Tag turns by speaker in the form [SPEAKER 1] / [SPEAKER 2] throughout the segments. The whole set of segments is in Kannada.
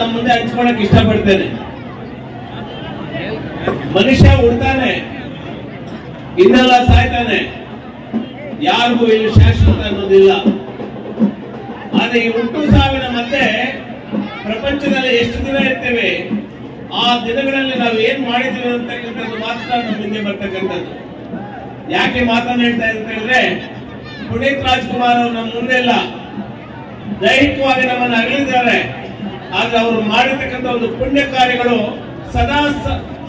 [SPEAKER 1] ತಮ್ಮ ಮುಂದೆ ಹಂಚ್ಕೊಳಕ್ ಇಷ್ಟಪಡ್ತೇನೆ. ಮನುಷ್ಯ ಹುಡ್ತಾನೆ, ಇನ್ನೆಲ್ಲ ಸಾಯ್ತಾನೆ. ಯಾರಿಗೂ ಇಲ್ಲಿ ಶಾಶ್ವತ ಅನ್ನೋದಿಲ್ಲ. ಆದ್ರೆ ಈ ಹುಟ್ಟು ಸಾವಿನ ಮತ್ತೆ ಪ್ರಪಂಚದಲ್ಲಿ ಎಷ್ಟು ದಿನ ಇರ್ತೇವೆ? ಆ ದಿನಗಳಲ್ಲಿ ನಾವು ಏನ್ ಮಾಡಿದ್ದೀವಿ ಅಂತಕ್ಕಂಥದ್ದು ಮಾತ್ರ ನಮ್ಮ ಮುಂದೆ ಬರ್ತಕ್ಕಂಥದ್ದು. ಯಾಕೆ ಮಾತನಾಡ್ತಾ ಅಂತ ಹೇಳಿದ್ರೆ, ಪುನೀತ್ ರಾಜ್ಕುಮಾರ್ ಅವರು ನಮ್ಮ ಮುಂದೆ ಇಲ್ಲ. ದೈಹಿಕವಾಗಿ ನಮ್ಮನ್ನು ಅಗಲಿದ್ದಾರೆ. ಆದ್ರೆ ಅವರು ಮಾಡಿರ್ತಕ್ಕಂಥ ಒಂದು ಪುಣ್ಯ ಕಾರ್ಯಗಳು ಸದಾ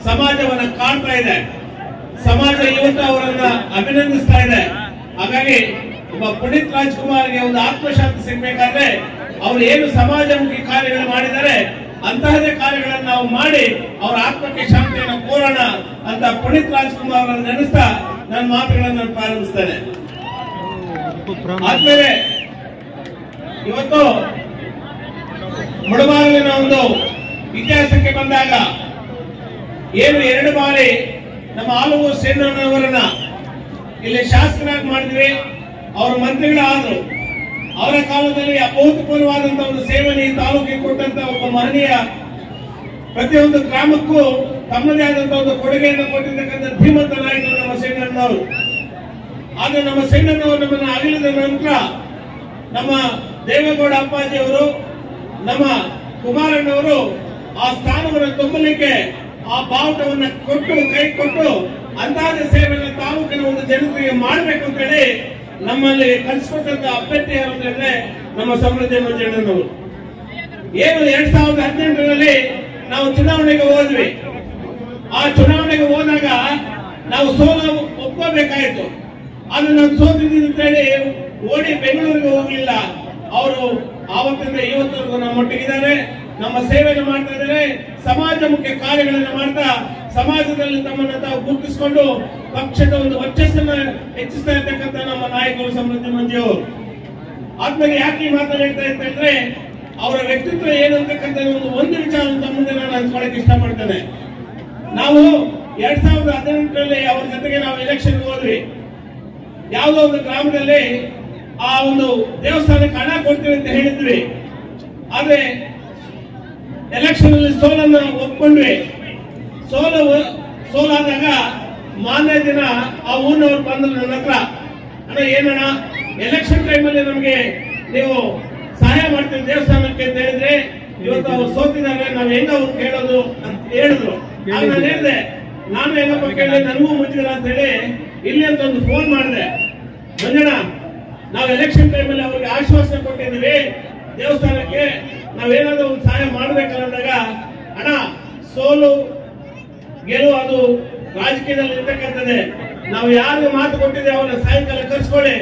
[SPEAKER 1] ಸಮಾಜವನ್ನ ಕಾಣ್ತಾ ಇದೆ. ಸಮಾಜ ಇವತ್ತು ಅವರನ್ನ ಅಭಿನಂದಿಸ್ತಾ ಇದೆ. ಹಾಗಾಗಿ ಒಬ್ಬ ಪುನೀತ್ ರಾಜ್ಕುಮಾರ್ಗೆ ಒಂದು ಆತ್ಮಶಾಂತಿ ಸಿಗ್ಬೇಕಾದ್ರೆ ಅವ್ರು ಏನು ಸಮಾಜಮುಖಿ ಕಾರ್ಯಗಳು ಮಾಡಿದರೆ ಅಂತಹದೇ ಕಾರ್ಯಗಳನ್ನು ನಾವು ಮಾಡಿ ಅವರ ಆತ್ಮಕ್ಕೆ ಶಾಂತಿಯನ್ನು ಕೋರೋಣ ಅಂತ ಪುನೀತ್ ರಾಜ್ಕುಮಾರ್ ಅವರನ್ನು ನೆನೆಸ್ತಾ ನನ್ನ ಮಾತುಗಳನ್ನು ನಾನು ಪ್ರಾರಂಭಿಸ್ತೇನೆ. ಆದ್ಮೇಲೆ ಇವತ್ತು ಮುಳಬಾಗಿಲಿನ ಒಂದು ಇತಿಹಾಸಕ್ಕೆ ಬಂದಾಗ ಏನು ಎರಡು ಬಾರಿ ನಮ್ಮ ಆಲೂರು ಸೇನವರನ್ನ ಇಲ್ಲಿ ಶಾಸಕರಾಗಿ ಮಾಡಿದ್ವಿ ಅವರು ಮಂತ್ರಿಗಳಾದ್ರು. ಅವರ ಕಾಲದಲ್ಲಿ ಅಭೂತಪೂರ್ವವಾದಂತಹ ಒಂದು ಸೇವನೆ ತಾಲೂಕಿಗೆ ಕೊಟ್ಟಂತ ಒಬ್ಬ ಮಹನೀಯ ಪ್ರತಿಯೊಂದು ಗ್ರಾಮಕ್ಕೂ ತಮ್ಮದೇ ಆದಂತಹ ಒಂದು ಕೊಡುಗೆಯನ್ನು ಕೊಟ್ಟಿರ್ತಕ್ಕಂಥ ಧೀಮಂತ ನಾಯಕರು ನಮ್ಮ ಸೇನವರು ಆದ್ರೆ ನಮ್ಮ ಸೇನಣ್ಣವರು ನಮ್ಮನ್ನು ಅಗಲಿದ ನಂತರ ನಮ್ಮ ದೇವೇಗೌಡ ಅಪ್ಪಾಜಿ ಅವರು ನಮ್ಮ ಕುಮಾರಣ್ಣವರು ಆ ಸ್ಥಾನವನ್ನು ತುಂಬಲಿಕ್ಕೆ ಆ ಬಾವುಟವನ್ನು ಕೊಟ್ಟು, ಕೈ ಕೊಟ್ಟು ಅಂದಾಜ ಸೇವೆಯನ್ನು ತಾಲೂಕಿನ ಒಂದು ಜನಪ್ರಿಯ ಮಾಡಬೇಕು ಅಂತ ಹೇಳಿ ನಮ್ಮಲ್ಲಿ ಕಲಿಸ್ಕೊಟ್ಟಂತ ಅಭ್ಯರ್ಥಿ ಯಾರು ಅಂತ ನಮ್ಮ ಸಮೃದ್ಧಿ ಮಂಜಣ್ಣನವರು. ಏನು ಎರಡ್ ಸಾವಿರದ ಹದಿನೆಂಟರಲ್ಲಿ ನಾವು ಚುನಾವಣೆಗೆ ಹೋದ್ವಿ. ಆ ಚುನಾವಣೆಗೆ ಹೋದಾಗ ನಾವು ಸೋಲ ಒಪ್ಕೋಬೇಕಾಯ್ತು. ಅದು ನಾನು ಸೋತಿದ್ದೀನಿ ಅಂತ ಹೇಳಿ ಓಡಿ ಬೆಂಗಳೂರಿಗೆ ಹೋಗ್ಲಿಲ್ಲ. ಅವರು ಆವತ್ತಿಂದ ಇವತ್ತಿಗೂ ನಮ್ಮ ಒಟ್ಟಿಗಿದ್ದಾರೆ ನಮ್ಮ ಸೇವೆಯನ್ನು ಮಾಡ್ತಾ ಇದ್ದಾರೆ. ಸಮಾಜಮುಖಿ ಕಾರ್ಯಗಳನ್ನು ಮಾಡ್ತಾ, ಸಮಾಜದಲ್ಲಿ ತಮ್ಮನ್ನ ತಾವು ಗುರುತಿಸಿಕೊಂಡು ಪಕ್ಷದ ಒಂದು ವರ್ಚಸ್ಸನ್ನ ಹೆಚ್ಚಿಸ್ತಾ ಇರ್ತಕ್ಕಂಥ ನಮ್ಮ ನಾಯಕರು ಸಮೃದ್ಧಿ ಅವರು ಆದ್ಮೇಲೆ ಯಾಕೆ ಈ ಮಾತನ್ನ ಹೇಳ್ತಾ ಅಂತ ಹೇಳಿದ್ರೆ ಅವರ ವ್ಯಕ್ತಿತ್ವ ಏನಂತಕ್ಕಂಥ ಒಂದು ಒಂದು ವಿಚಾರ ಮುಂದೆ ನಾನು ಹಂಚ್ಕೊಳಕ್ ಇಷ್ಟಪಡ್ತೇನೆ. ನಾವು ಎರಡ್ ಸಾವಿರದ ಹದಿನೆಂಟರಲ್ಲಿ ಅವ್ರ ಜೊತೆಗೆ ನಾವು ಎಲೆಕ್ಷನ್ ಹೋದ್ವಿ. ಯಾವುದೋ ಒಂದು ಗ್ರಾಮದಲ್ಲಿ ಆ ಒಂದು ದೇವಸ್ಥಾನಕ್ಕೆ ಹಣ ಕೊಡ್ತೀವಿ ಅಂತ ಹೇಳಿದ್ವಿ. ಆದ್ರೆ ಎಲೆಕ್ಷನ್ ಅಲ್ಲಿ ಸೋಲನ್ನ ಒಪ್ಕೊಂಡ್ವಿ. ಸೋಲ ಸೋಲಾದಾಗ ಮಾನ್ಯ ದಿನ ಆ ಊರಿನವ್ರು ಬಂದ್ರು ನನ್ನ ಹತ್ರ. ಅಣ್ಣ, ಏನಣ್ಣ? ಎಲೆಕ್ಷನ್ ಟೈಮಲ್ಲಿ ನಮಗೆ ನೀವು ಸಹಾಯ ಮಾಡ್ತೀವಿ ದೇವಸ್ಥಾನಕ್ಕೆ ಅಂತ ಹೇಳಿದ್ರೆ, ಇವತ್ತು ಅವ್ರು ಸೋತಿದಾಗ ನಾವ್ ಹೆಂಗ ಅವ್ರು ಕೇಳೋದು? ಅಂತ ಹೇಳಿದ್ರು. ನಾನು ಹೇಳಿದೆ, ನಾನು ಏನಪ್ಪ ಕೇಳಿದೆ? ನನಗೂ ಮುಚ್ಚಿಲ್ಲ ಅಂತ ಹೇಳಿ, ಇಲ್ಲಿ ಅಂತ ಒಂದು ಫೋನ್ ಮಾಡಿದೆ. ಎಲೆಕ್ಷನ್ ಟೈಮಲ್ಲಿ ಅವ್ರಿಗೆ ಆಶ್ವಾಸನೆ ಕೊಟ್ಟಿದ್ದೀವಿ. ದೇವಸ್ಥಾನಕ್ಕೆ ನಾವೇನಾದ್ರೂ ಒಂದು ಸಹಾಯ ಮಾಡ್ಬೇಕಂದಾಗ ಅಣ್ಣ ಸೋಲು, ಗೆಲುವು ಅದು ರಾಜಕೀಯದಲ್ಲಿ ಇರ್ತಕ್ಕಂಥದ್ದೇ. ನಾವು ಯಾರು ಮಾತು ಕೊಟ್ಟಿದ್ದೆ ಅವನ್ನ ಸಾಯಂಕಾಲ ಕರ್ಸ್ಕೊಳ್ಳಿ.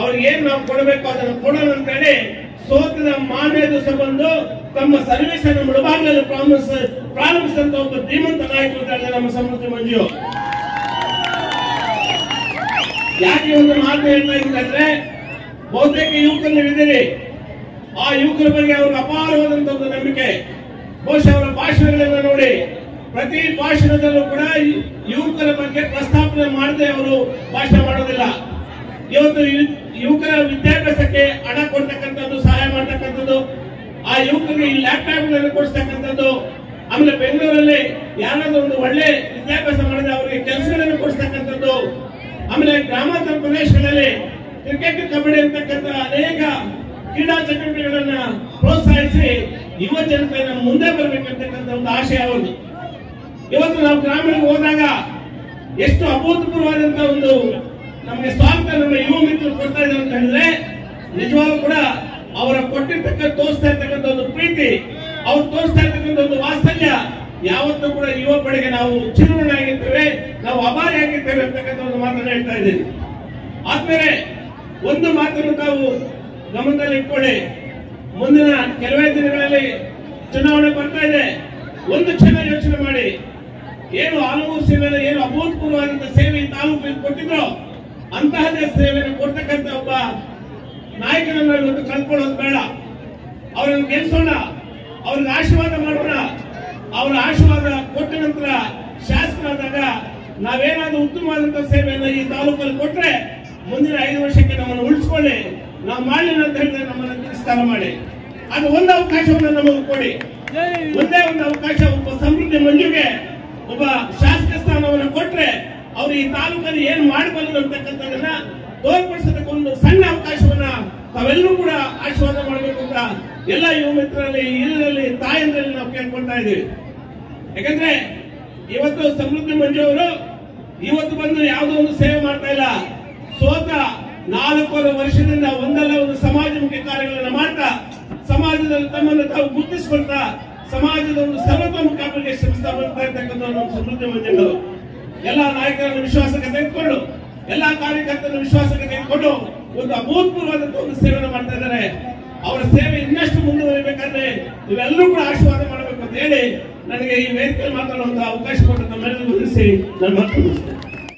[SPEAKER 1] ಅವ್ರಿಗೆ ಏನ್ ನಾವು ಕೊಡಬೇಕು ಅದನ್ನ ಕೊಡೋಣ ಅಂತ ಹೇಳಿ ಸೋತಿನ ಮಾನ್ಯ ದಿವಸ ಬಂದು ತಮ್ಮ ಸರ್ವಿಸ್ ಅನ್ನು ಮುಳುಬಾಗಲಲ್ಲಿ ಪ್ರಾರಂಭಿಸ, ಪ್ರಾರಂಭಿಸಿದಂತ ಒಬ್ಬ ಧೀಮಂತ ನಾಯಕರು ಅಂತ ನಮ್ಮ ಸಂಸ್ಕೃತಿ ಮಂಜು. ಯಾಕೆ ಒಂದು ಮಾತು ಹೇಳ್ತಾ ಇದ್ದಾರೆ ಬಹುತೇಕ ಯುವಕರು ಹೇಳಿದ್ದೀರಿ ಆ ಯುವಕರ ಬಗ್ಗೆ ಅವ್ರಿಗೆ ಅಪಾರವಾದಂತ ಒಂದು ನಂಬಿಕೆ. ಬಹುಶಃ ಅವರ ಭಾಷಣಗಳನ್ನ ನೋಡಿ. ಪ್ರತಿ ಭಾಷಣದಲ್ಲೂ ಕೂಡ ಯುವಕರ ಬಗ್ಗೆ ಪ್ರಸ್ತಾಪನೆ ಮಾಡದೆ ಅವರು ಭಾಷಣ ಮಾಡೋದಿಲ್ಲ ಇವತ್ತು ಯುವಕರ ವಿದ್ಯಾಭ್ಯಾಸಕ್ಕೆ ಹಣ ಕೊಡ್ತಕ್ಕಂಥದ್ದು, ಸಹಾಯ ಮಾಡ್ತಕ್ಕಂಥದ್ದು, ಆ ಯುವಕರಿಗೆ ಈ ಲ್ಯಾಪ್ಟಾಪ್ ಕೊಡಿಸ್ತಕ್ಕಂಥದ್ದು ಆಮೇಲೆ ಬೆಂಗಳೂರಲ್ಲಿ ಯಾರಾದ್ರೂ ಒಂದು ಒಳ್ಳೆ ವಿದ್ಯಾಭ್ಯಾಸ ಮಾಡಿದ್ರೆ ಅವರಿಗೆ ಕೆಲಸಗಳನ್ನು ಕೊಡಿಸ್ತಕ್ಕಂಥದ್ದು ಆಮೇಲೆ ಗ್ರಾಮಾಂತರ ಪ್ರದೇಶಗಳಲ್ಲಿ ಕ್ರಿಕೆಟ್ ಕಬಡ್ಡಿ ಅಂತಕ್ಕಂಥ ಅನೇಕ ಕ್ರೀಡಾ ಚಟುವಟಿಕೆಗಳನ್ನ ಪ್ರೋತ್ಸಾಹಿಸಿ ಯುವ ಜನತೆಯನ್ನು ಮುಂದೆ ಬರಬೇಕಂತಕ್ಕಂಥ ಒಂದು ಆಶಯ ಅವರದು ಇವತ್ತು ನಾವು ಗ್ರಾಮೀಣಕ್ಕೆ ಹೋದಾಗ ಎಷ್ಟು ಅಭೂತಪೂರ್ವವಾದಂತ ಒಂದು ನಮಗೆ ಸ್ವಾಗತ, ನಮ್ಮ ಯುವ ಮಿತ್ರರು ಕೊಡ್ತಾ ಇದ್ದಾರೆ ಅಂತ ಹೇಳಿದ್ರೆ ನಿಜವಾಗ್ಲೂ ಕೂಡ ಅವರ ಕೊಟ್ಟಿರ್ತಕ್ಕ, ತೋರಿಸ್ತಾ ಇರ್ತಕ್ಕಂಥ ಒಂದು ಪ್ರೀತಿ, ಅವ್ರು ತೋರಿಸ್ತಾ ಇರ್ತಕ್ಕಂಥ ಒಂದು ವಾತ್ಸಲ್ಯ ಯಾವತ್ತೂ ಕೂಡ ಯುವ ಪಡೆಗೆ ನಾವು ಚಿರುವಣೆ ಆಗಿರ್ತೇವೆ ನಾವು ಅಭಾರಿ ಆಗಿರ್ತೇವೆ ಅಂತಕ್ಕಂಥ ಒಂದು ಮಾತನ್ನ ಹೇಳ್ತಾ ಇದ್ದೀನಿ. ಆದ್ಮೇಲೆ ಒಂದು ಮಾತನ್ನು ತಾವು ಗಮನದಲ್ಲಿ ಇಟ್ಕೊಳ್ಳಿ. ಮುಂದಿನ ಕೆಲವೇ ದಿನಗಳಲ್ಲಿ ಚುನಾವಣೆ ಬರ್ತಾ ಇದೆ. ಒಂದು ಕ್ಷಣ ಯೋಚನೆ ಮಾಡಿ. ಏನು ಆಲೂರು ಸೇವೆ ಏನು ಅಭೂತಪೂರ್ವವಾದಂತಹ ಸೇವೆ ತಾಲೂಕಿಗೆ ಕೊಟ್ಟಿದ್ರು ಅಂತಹದೇ ಸೇವೆಯನ್ನು ಕೊಡ್ತಕ್ಕಂಥ ಒಬ್ಬ ನಾಯಕನನ್ನ ಕಳ್ಕೊಳ್ಳೋದು ಬೇಡ. ಅವರನ್ನು ಗೆಲ್ಸೋಣ, ಅವ್ರಿಗೆ ಆಶೀರ್ವಾದ ಮಾಡೋಣ. ಅವರ ಆಶೀರ್ವಾದ ಕೊಟ್ಟ ನಂತರ ಶಾಸಕರಾದಾಗ ನಾವೇನಾದ್ರೂ ಉತ್ತಮವಾದಂತಹ ಸೇವೆಯನ್ನು ಈ ತಾಲೂಕಲ್ಲಿ ಕೊಟ್ರೆ ಮುಂದಿನ ಐದು ವರ್ಷಕ್ಕೆ ನಮ್ಮನ್ನು ಉಳಿಸ್ಕೊಳ್ಳಿ. ನಾವು ಮಾಡಲಿಲ್ಲ ಅಂತ ಹೇಳಿದ್ರೆ ನಮ್ಮನ್ನು ತಿರಸ್ಕಾರ ಮಾಡಿ. ಅದು ಒಂದು ಅವಕಾಶವನ್ನು ನಮಗೆ ಕೊಡಿ. ಒಂದೇ ಒಂದು ಅವಕಾಶ, ಒಬ್ಬ ಸಮೃದ್ಧಿ ಮಂಜುಗೆ ಒಬ್ಬ ಶಾಸಕ ಸ್ಥಾನವನ್ನು ಕೊಟ್ರೆ ಅವ್ರು ಈ ತಾಲೂಕಲ್ಲಿ ಏನು ಮಾಡಬಲ್ಲರು ಅಂತಕ್ಕಂಥದ್ದನ್ನ ತೋರ್ಪಡಿಸೋದಕ್ಕೆ ಒಂದು ಸಣ್ಣ ಅವಕಾಶವನ್ನ ತಾವೆಲ್ಲರೂ ಕೂಡ ಆಶೀರ್ವಾದ ಮಾಡಬೇಕು ಅಂತ ಎಲ್ಲ ಯುವ ಮಿತ್ರರಲ್ಲಿ, ಹಿರಿಯರಲ್ಲಿ, ತಾಯಂದ್ರಲ್ಲಿ ನಾವು ಕೇಳ್ಕೊಳ್ತಾ ಇದ್ದೀವಿ. ಯಾಕಂದ್ರೆ ಇವತ್ತು ಸಮೃದ್ಧಿ ಮಂಜು ಅವರು ಇವತ್ತು ಬಂದು ಯಾವುದೋ ಒಂದು ಸೇವೆ ಮಾಡ್ತಾ ಇಲ್ಲ. ಸೋತ ನಾಲ್ಕೂವರೆ ವರ್ಷದಿಂದ ಒಂದಲ್ಲ ಒಂದು ಸಮಾಜಮುಖಿ ಕಾರ್ಯಗಳನ್ನು ಮಾಡ್ತಾ, ಸಮಾಜದಲ್ಲಿ ತಮ್ಮನ್ನು ತಾವು ಗುರುತಿಸಿಕೊಳ್ತಾ, ಸಮಾಜದ ಒಂದು ಸರ್ವತೋಮುಖ ಶ್ರಮಿಸ್ತಾ ಬರ್ತಾ ಇರ್ತಕ್ಕಂಥ ಒಂದು ಸಮೃದ್ಧಿ ಮಂಜುಗಳು ಎಲ್ಲ ನಾಯಕರನ್ನು ವಿಶ್ವಾಸಕ್ಕೆ ತೆಗೆದುಕೊಂಡು, ಎಲ್ಲಾ ಕಾರ್ಯಕರ್ತರನ್ನು ವಿಶ್ವಾಸಕ್ಕೆ ತೆಗೆದುಕೊಂಡು ಒಂದು ಅಭೂತಪೂರ್ವವಾದಂತಹ ಒಂದು ಸೇವೆಯನ್ನು ಮಾಡ್ತಾ ಇದ್ದಾರೆ. ಅವರ ಸೇವೆ ಇನ್ನಷ್ಟು ಮುಂದುವರಿಬೇಕಾದ್ರೆ ಇವೆಲ್ಲರೂ ಕೂಡ ಆಶೀರ್ವಾದ ಮಾಡಬೇಕು ಅಂತ ಹೇಳಿ ನನಗೆ ಈ ವೇದಿಕೆಯಲ್ಲಿ ಮಾತಾಡುವಂತಹ ಅವಕಾಶ ಕೊಟ್ಟು ತಮ್ಮೆಲ್ಲರಿಗೂ ವಂದಿಸಿ ನನ್ನ ಮಾತು